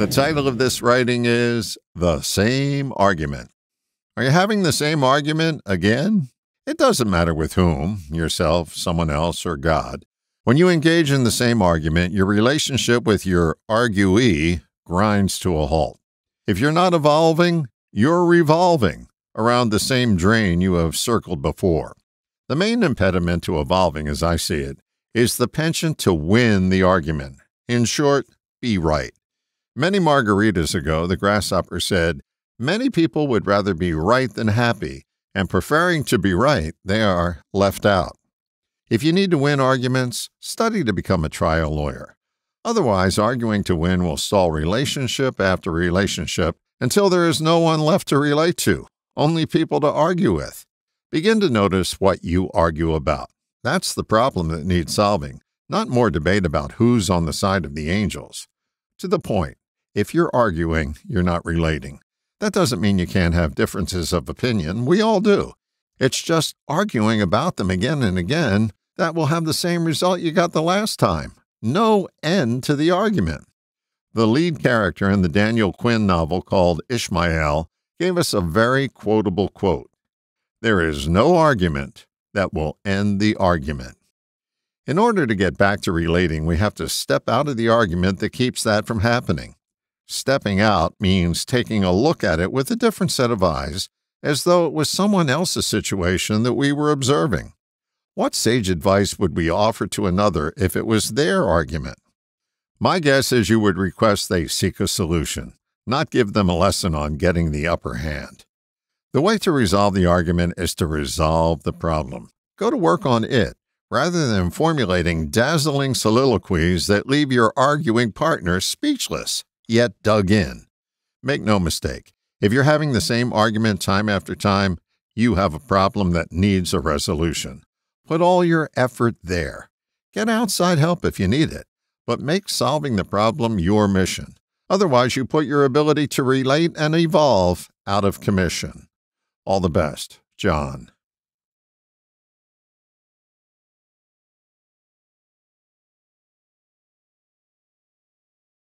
The title of this writing is The Same Argument. Are you having the same argument again? It doesn't matter with whom yourself, someone else, or God. When you engage in the same argument, your relationship with your arguee grinds to a halt. If you're not evolving, you're revolving around the same drain you have circled before. The main impediment to evolving, as I see it, is the penchant to win the argument. In short, be right. Many margaritas ago, the grasshopper said, Many people would rather be right than happy, and preferring to be right, they are left out. If you need to win arguments, study to become a trial lawyer. Otherwise, arguing to win will stall relationship after relationship until there is no one left to relate to, only people to argue with. Begin to notice what you argue about. That's the problem that needs solving, not more debate about who's on the side of the angels. To the point, if you're arguing, you're not relating. That doesn't mean you can't have differences of opinion. We all do. It's just arguing about them again and again that will have the same result you got the last time. No end to the argument. The lead character in the Daniel Quinn novel called Ishmael gave us a very quotable quote There is no argument that will end the argument. In order to get back to relating, we have to step out of the argument that keeps that from happening. Stepping out means taking a look at it with a different set of eyes, as though it was someone else's situation that we were observing. What sage advice would we offer to another if it was their argument? My guess is you would request they seek a solution, not give them a lesson on getting the upper hand. The way to resolve the argument is to resolve the problem. Go to work on it, rather than formulating dazzling soliloquies that leave your arguing partner speechless yet dug in. Make no mistake, if you're having the same argument time after time, you have a problem that needs a resolution. Put all your effort there. Get outside help if you need it, but make solving the problem your mission. Otherwise, you put your ability to relate and evolve out of commission. All the best, John.